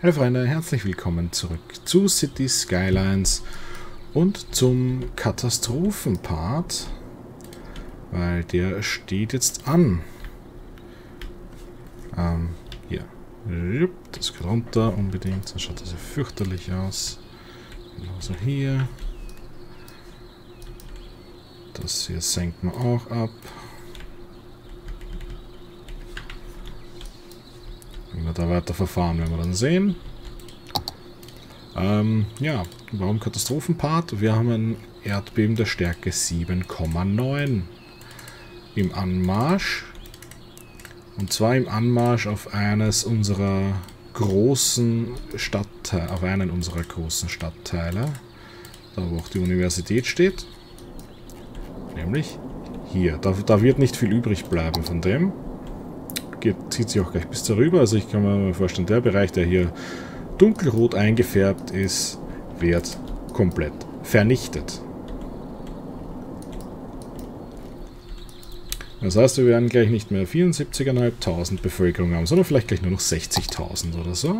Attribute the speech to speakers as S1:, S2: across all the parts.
S1: Hallo Freunde, herzlich willkommen zurück zu City Skylines und zum Katastrophenpart, weil der steht jetzt an. Ähm, hier. Das geht runter unbedingt, sonst schaut das ja fürchterlich aus. Genauso hier. Das hier senkt man auch ab. Da weiter verfahren, werden wir dann sehen. Ähm, ja, warum Katastrophenpart? Wir haben ein Erdbeben der Stärke 7,9 im Anmarsch. Und zwar im Anmarsch auf eines unserer großen Stadtteile, auf einen unserer großen Stadtteile. Da wo auch die Universität steht. Nämlich hier. Da, da wird nicht viel übrig bleiben von dem geht, zieht sich auch gleich bis darüber. Also ich kann mir vorstellen, der Bereich, der hier dunkelrot eingefärbt ist, wird komplett vernichtet. Das heißt, wir werden gleich nicht mehr 74.500 Bevölkerung haben, sondern vielleicht gleich nur noch 60.000 oder so.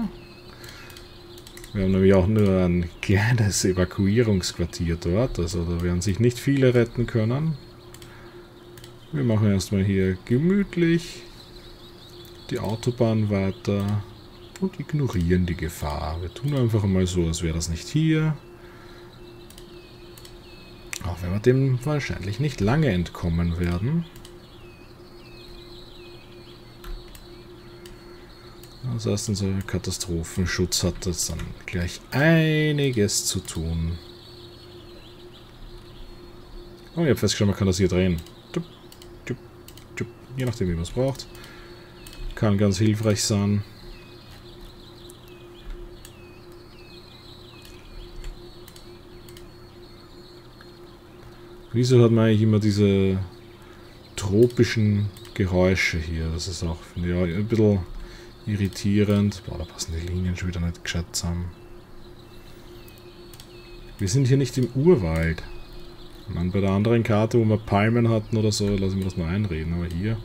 S1: Wir haben nämlich auch nur ein kleines Evakuierungsquartier dort, also da werden sich nicht viele retten können. Wir machen erstmal hier gemütlich die Autobahn weiter und ignorieren die Gefahr. Wir tun einfach mal so, als wäre das nicht hier. Auch wenn wir dem wahrscheinlich nicht lange entkommen werden. Das heißt, unser Katastrophenschutz hat das dann gleich einiges zu tun. Oh, ich habe festgestellt, man kann das hier drehen. Je nachdem, wie man es braucht. Kann ganz hilfreich sein. Wieso hat man eigentlich immer diese tropischen Geräusche hier? Das ist auch, ich, auch ein bisschen irritierend. Boah, da passen die Linien schon wieder nicht gescheit zusammen. Wir sind hier nicht im Urwald. Man, bei der anderen Karte, wo wir Palmen hatten oder so, lassen wir das mal einreden. Aber hier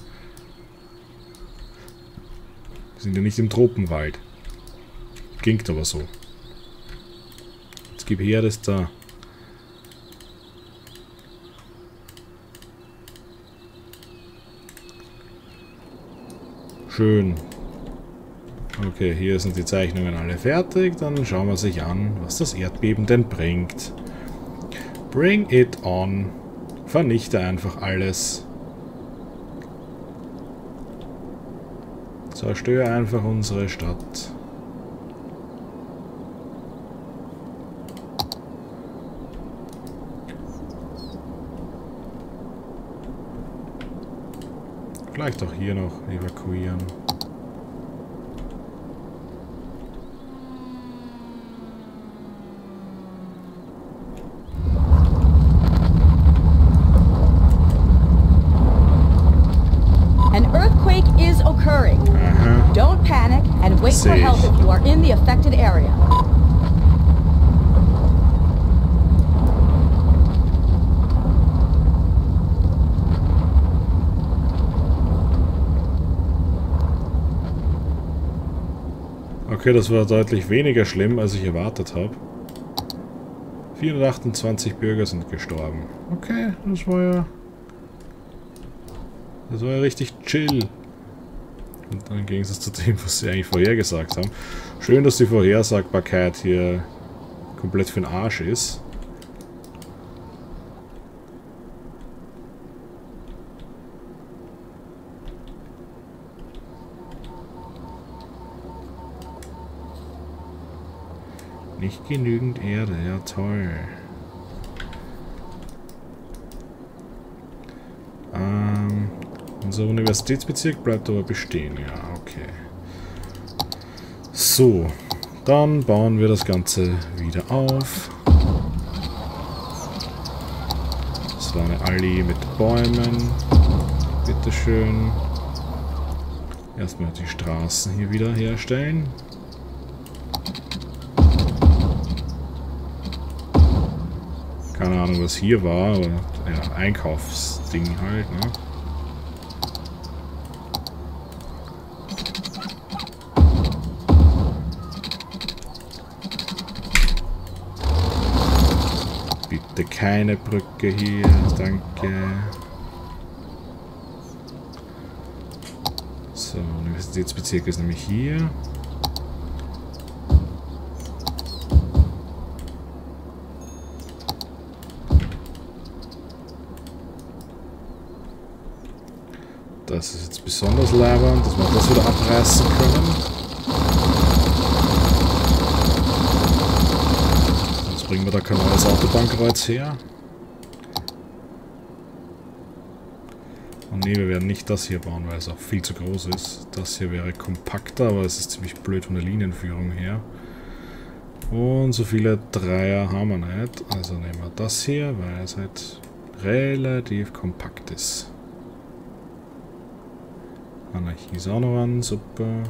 S1: sind ja nicht im Tropenwald. Klingt aber so. Jetzt gib her das da. Schön. Okay, hier sind die Zeichnungen alle fertig. Dann schauen wir sich an, was das Erdbeben denn bringt. Bring it on. Vernichte einfach alles. Zerstöre einfach unsere Stadt. Vielleicht auch hier noch evakuieren. Okay, das war deutlich weniger schlimm, als ich erwartet habe. 428 Bürger sind gestorben. Okay, das war ja... Das war ja richtig chill. Und dann ging es zu dem, was sie eigentlich vorhergesagt haben. Schön, dass die Vorhersagbarkeit hier komplett für den Arsch ist. Genügend Erde, ja toll. Ähm, unser Universitätsbezirk bleibt aber bestehen, ja, okay. So, dann bauen wir das Ganze wieder auf. Das war eine Allee mit Bäumen. Bitteschön. Erstmal die Straßen hier wieder herstellen. keine Ahnung, was hier war. aber ja, Einkaufsding halt, ne? Bitte keine Brücke hier, danke. So, Universitätsbezirk ist nämlich hier. Das ist jetzt besonders leibend, dass wir das wieder abreißen können. Sonst bringen wir da kein neues Autobahnkreuz her. Und ne, wir werden nicht das hier bauen, weil es auch viel zu groß ist. Das hier wäre kompakter, aber es ist ziemlich blöd von der Linienführung her. Und so viele Dreier haben wir nicht. Also nehmen wir das hier, weil es halt relativ kompakt ist. Anarchie ist auch noch an, super. Ein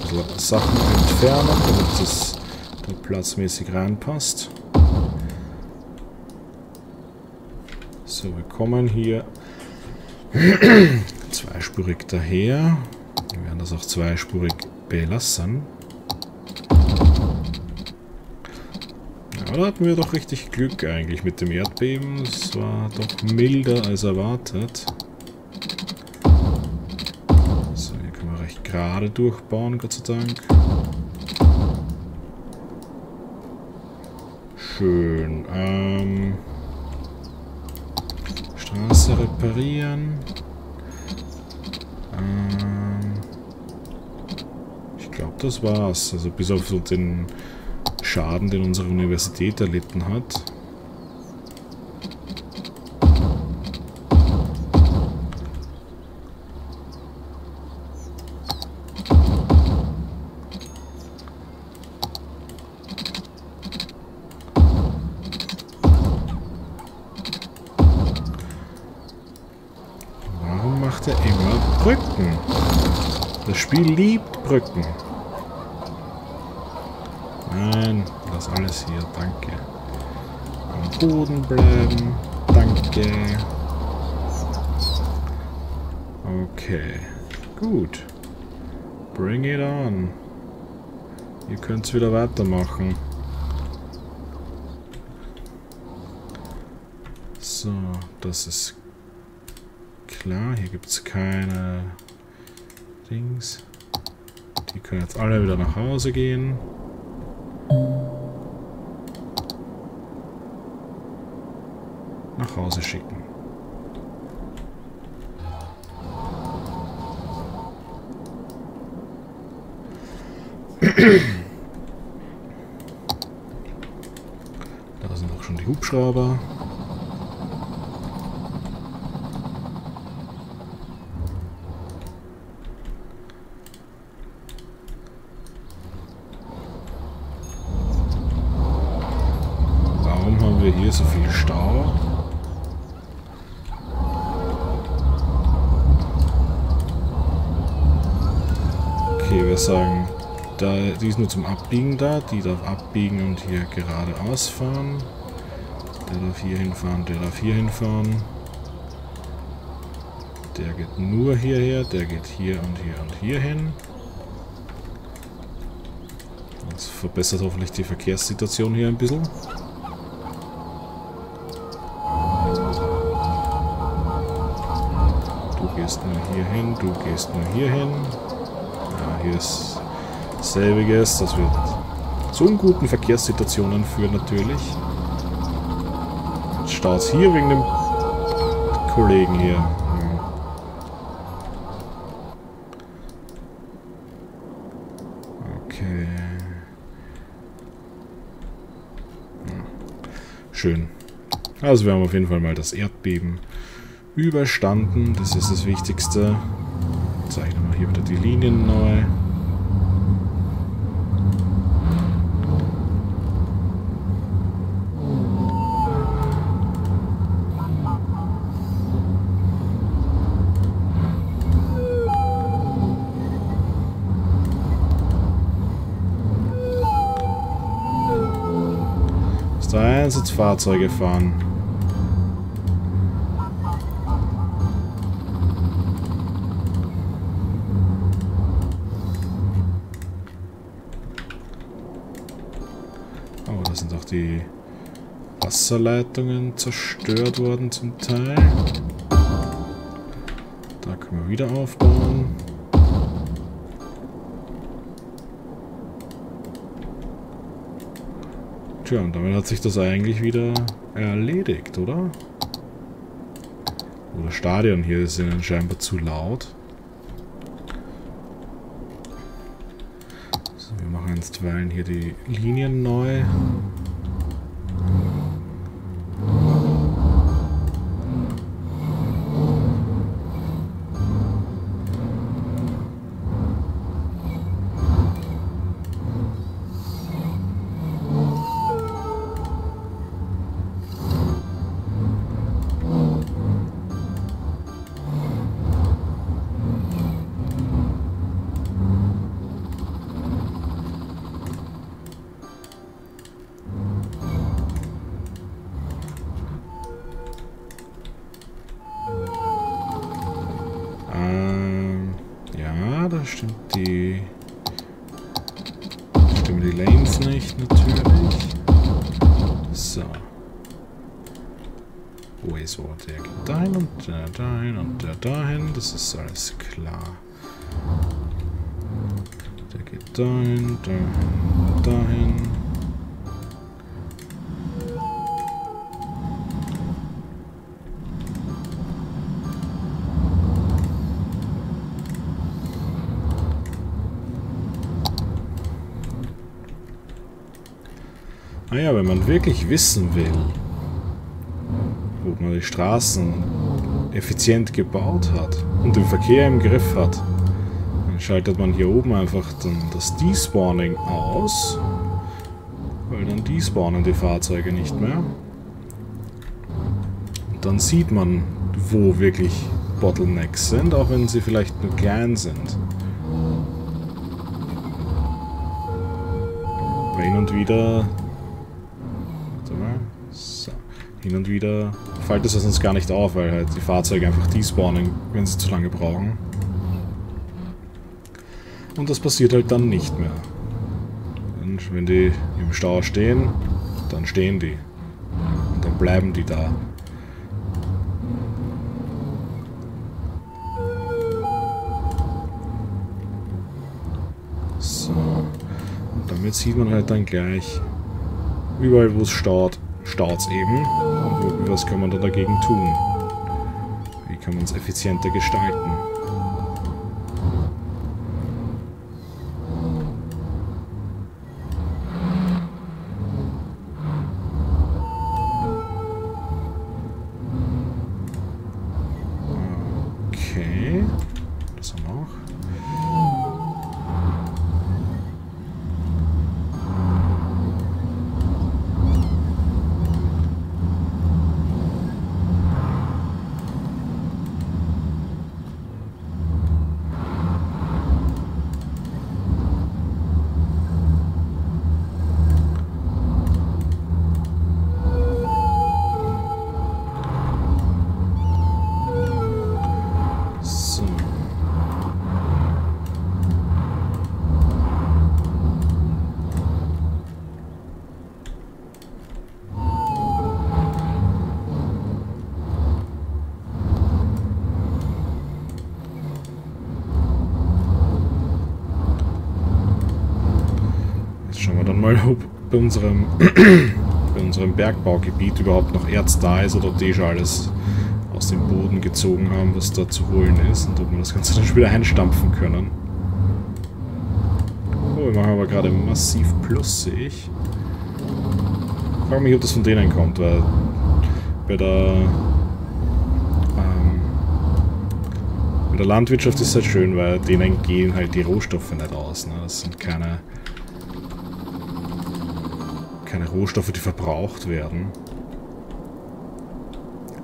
S1: bisschen Sachen entfernen, damit es da platzmäßig reinpasst. So, wir kommen hier zweispurig daher. Wir werden das auch zweispurig belassen. Ja, da hatten wir doch richtig Glück eigentlich mit dem Erdbeben. Es war doch milder als erwartet. Gerade durchbauen, Gott sei Dank. Schön. Ähm... Straße reparieren. Ähm ich glaube, das war's. Also bis auf den Schaden, den unsere Universität erlitten hat. Spiel liebt Brücken. Nein, das alles hier, danke. Am Boden bleiben, danke. Okay, gut. Bring it on. Ihr könnt wieder weitermachen. So, das ist klar. Hier gibt es keine Dings. Die können jetzt alle wieder nach Hause gehen. Nach Hause schicken. Da sind auch schon die Hubschrauber. Sagen, da, die ist nur zum Abbiegen da. Die darf abbiegen und hier geradeaus fahren. Der darf hier hinfahren, der darf hier hinfahren. Der geht nur hierher, der geht hier und hier und hier hin. Das verbessert hoffentlich die Verkehrssituation hier ein bisschen. Du gehst nur hier hin, du gehst nur hier hin ist selbiges. Das wird zu unguten Verkehrssituationen führen natürlich. Jetzt staut hier wegen dem Kollegen hier. Okay. Schön. Also wir haben auf jeden Fall mal das Erdbeben überstanden. Das ist das Wichtigste zeichnen wir hier wieder die Linien neu. Dass da Einsatzfahrzeuge fahren. Die Wasserleitungen zerstört worden zum Teil. Da können wir wieder aufbauen. Tja, und damit hat sich das eigentlich wieder erledigt, oder? Oder Stadion hier ist ihnen scheinbar zu laut. So, wir machen einstweilen hier die Linien neu. Das ist alles klar. Der geht dahin, dahin, dahin. Naja, wenn man wirklich wissen will, man die Straßen effizient gebaut hat und den Verkehr im Griff hat, dann schaltet man hier oben einfach dann das Despawning aus, weil dann despawnen die Fahrzeuge nicht mehr. Und dann sieht man, wo wirklich Bottlenecks sind, auch wenn sie vielleicht nur klein sind. Hin und wieder... Warte mal. So. Hin und wieder fällt es uns gar nicht auf, weil halt die Fahrzeuge einfach despawnen, wenn sie zu lange brauchen. Und das passiert halt dann nicht mehr. Und wenn die im Stau stehen, dann stehen die. Und dann bleiben die da. So. Und damit sieht man halt dann gleich, überall wo es staut, staut es eben was kann man da dagegen tun? Wie kann man es effizienter gestalten? Bei unserem, bei unserem Bergbaugebiet überhaupt noch Erz da ist oder ob die schon alles aus dem Boden gezogen haben, was da zu holen ist und ob wir das Ganze dann schon wieder einstampfen können. Oh, wir machen aber gerade massiv Plus, sehe ich. Ich frage mich, ob das von denen kommt, weil bei der, ähm, bei der Landwirtschaft ist es halt schön, weil denen gehen halt die Rohstoffe nicht aus. Ne? Das sind keine keine Rohstoffe, die verbraucht werden.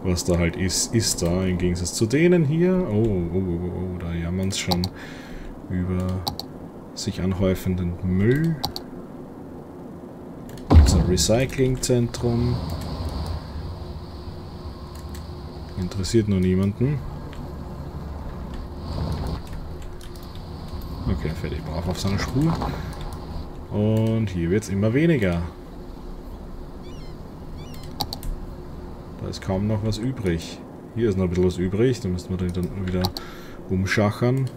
S1: Was da halt ist, ist da, im Gegensatz zu denen hier. Oh, oh, oh, oh, da jammern es schon über sich anhäufenden Müll. Unser Recyclingzentrum. Interessiert nur niemanden. Okay, fertig, brav auf seiner Spur. Und hier wird es immer weniger. Ist kaum noch was übrig. Hier ist noch ein bisschen was übrig. Da müssen wir dann wieder umschachern.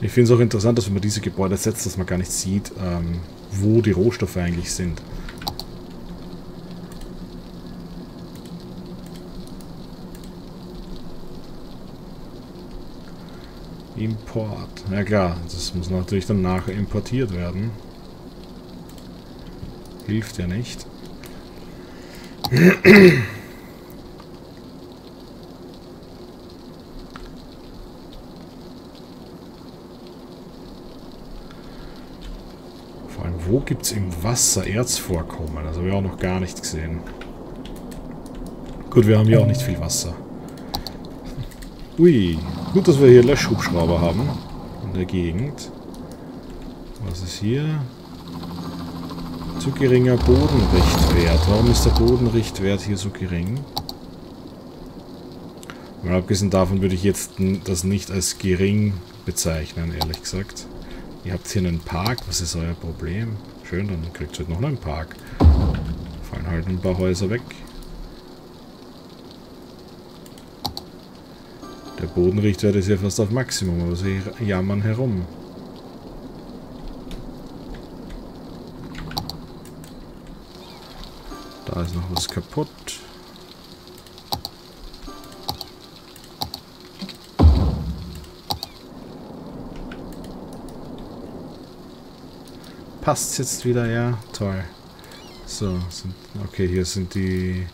S1: Ich finde es auch interessant, dass wenn man diese Gebäude setzt, dass man gar nicht sieht, ähm, wo die Rohstoffe eigentlich sind. Import. Ja klar, das muss natürlich dann nachher importiert werden. Hilft ja nicht. Vor allem, wo gibt es im Wasser Erzvorkommen? Das habe ich auch noch gar nicht gesehen. Gut, wir haben hier auch nicht viel Wasser. Ui, gut, dass wir hier Löschhubschrauber haben in der Gegend. Was ist hier? Zu geringer Bodenrichtwert. Warum ist der Bodenrichtwert hier so gering? Mal abgesehen davon würde ich jetzt das nicht als gering bezeichnen, ehrlich gesagt. Ihr habt hier einen Park, was ist euer Problem? Schön, dann kriegt ihr halt noch einen Park. Fallen halt ein paar Häuser weg. Der Bodenrichtwert ist ja fast auf Maximum, aber sie jammern herum. Da ist noch was kaputt. Passt jetzt wieder, ja? Toll. So, sind, okay, hier sind die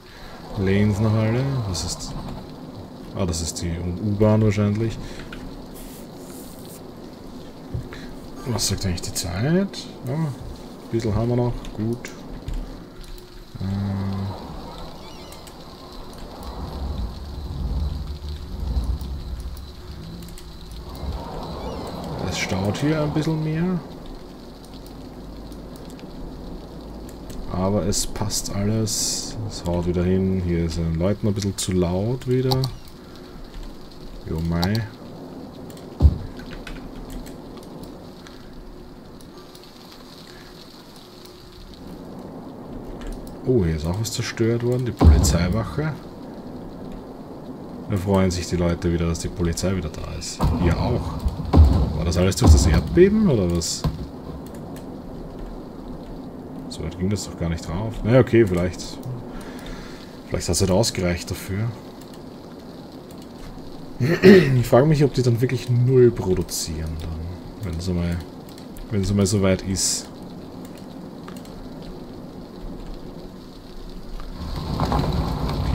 S1: Lanes noch alle. Was ist Ah, das ist die U-Bahn wahrscheinlich. Was sagt eigentlich die Zeit? Ja, ein bisschen haben wir noch. Gut. Äh es staut hier ein bisschen mehr. Aber es passt alles. Es haut wieder hin. Hier ist den Leuten ein bisschen zu laut wieder. Jo mei. Oh, hier ist auch was zerstört worden. Die Polizeiwache. Da freuen sich die Leute wieder, dass die Polizei wieder da ist. Hier auch. War das alles durch das Erdbeben oder was? So weit ging das doch gar nicht drauf. Na naja, okay, vielleicht. Vielleicht hat es halt ausgereicht dafür. Ich frage mich, ob die dann wirklich null produzieren, dann, wenn es mal, wenn es mal so weit ist.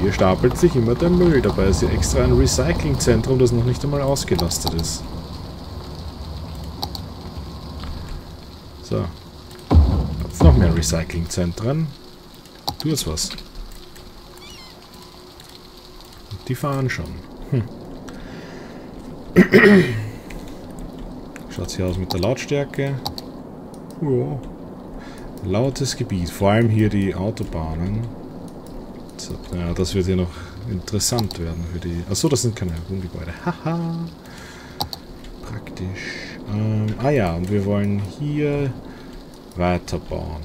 S1: Hier stapelt sich immer der Müll. Dabei ist hier extra ein Recyclingzentrum, das noch nicht einmal ausgelastet ist. So. Es noch mehr Recyclingzentren? Tu jetzt was. die fahren schon. Hm. Schaut hier aus mit der Lautstärke. Ja. Lautes Gebiet, vor allem hier die Autobahnen. So, ja, das wird hier noch interessant werden für die... Achso, das sind keine Wohngebäude. Haha. Praktisch. Ähm, ah ja, und wir wollen hier weiterbauen.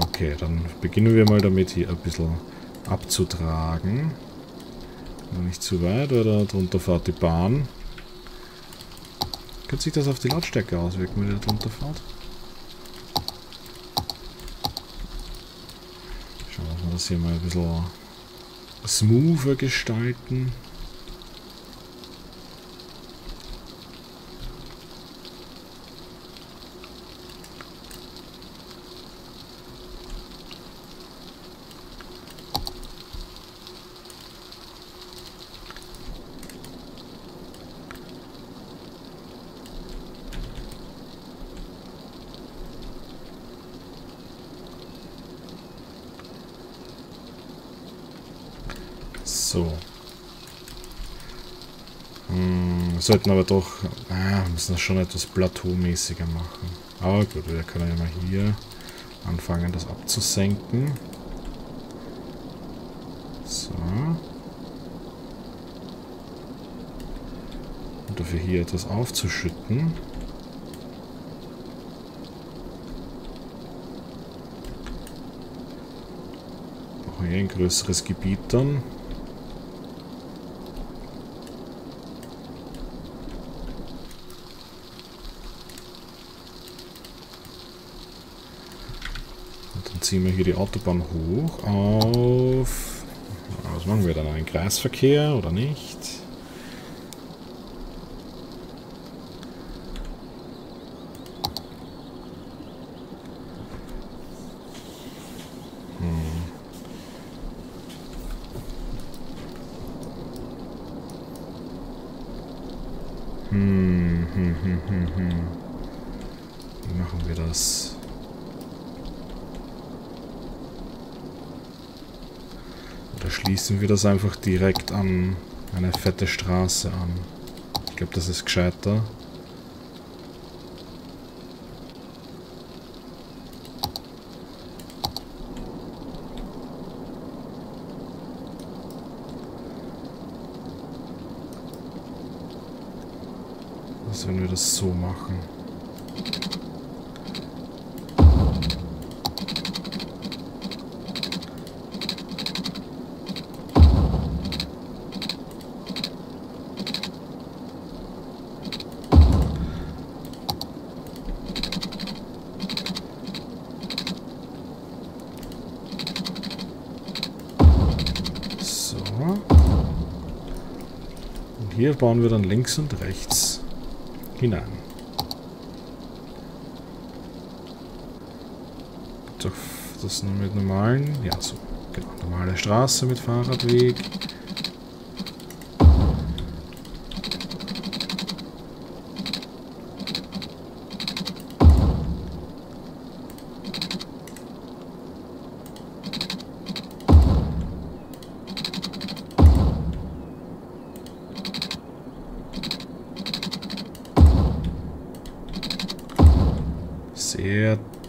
S1: Okay, dann beginnen wir mal damit, hier ein bisschen abzutragen. Nicht zu weit, weil da drunter fährt die Bahn. Könnte sich das auf die Lautstärke auswirken, wenn ihr da drunter fahrt? Schauen wir mal, das hier mal ein bisschen smoother gestalten. So. Hm, wir sollten aber doch... Ah, müssen das schon etwas plateaumäßiger machen. Aber gut, wir können ja mal hier anfangen, das abzusenken. So. dafür hier etwas aufzuschütten. Brauchen hier ein größeres Gebiet dann. Ziehen wir hier die Autobahn hoch auf... Was machen wir dann? Einen Kreisverkehr oder nicht? Hm. Hm, hm, hm, hm, hm. Wie machen wir das? Schließen wir das einfach direkt an eine fette Straße an. Ich glaube, das ist gescheiter. Was, wenn wir das so machen? Hier bauen wir dann links und rechts hinein. Das nur mit normalen, ja so, genau, normale Straße mit Fahrradweg.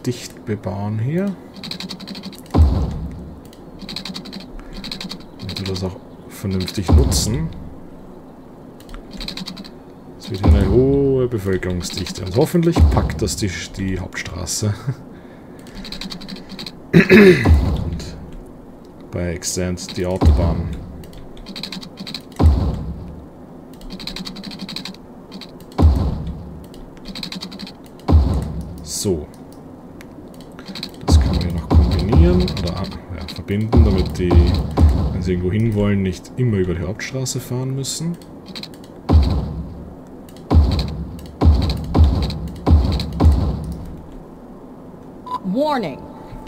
S1: Dicht bebauen hier. Und wir das auch vernünftig nutzen. Es wird eine hohe Bevölkerungsdichte. Und hoffentlich packt das die, die Hauptstraße. Und bei Extend die Autobahn. So. Kombinieren oder ja, verbinden, damit die, wenn sie irgendwo hinwollen, nicht immer über die Hauptstraße fahren müssen.
S2: Warning.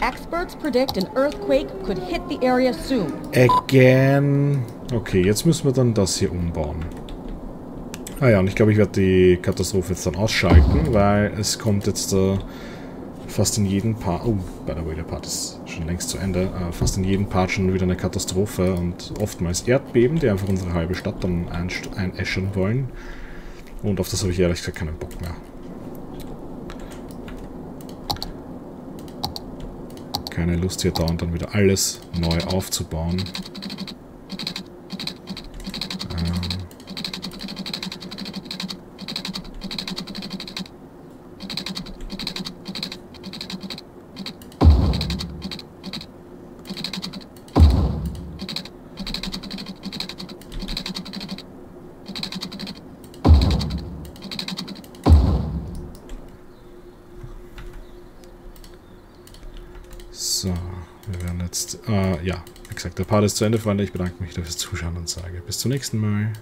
S2: Experts predict an earthquake could hit the area soon.
S1: Again. Okay, jetzt müssen wir dann das hier umbauen. Ah ja, und ich glaube, ich werde die Katastrophe jetzt dann ausschalten, weil es kommt jetzt äh, fast in jedem Part... Oh, by the way, der Part ist schon längst zu Ende. Äh, fast in jedem Part schon wieder eine Katastrophe und oftmals Erdbeben, die einfach unsere halbe Stadt dann einäschern wollen. Und auf das habe ich ehrlich gesagt keinen Bock mehr. Keine Lust hier dauernd dann wieder alles neu aufzubauen. So, wir werden jetzt... Äh, ja, wie gesagt, der Part ist zu Ende, Freunde. Ich bedanke mich fürs Zuschauen und sage bis zum nächsten Mal.